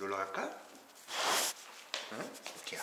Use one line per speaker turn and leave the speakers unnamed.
놀러 갈까? 응? 오케이.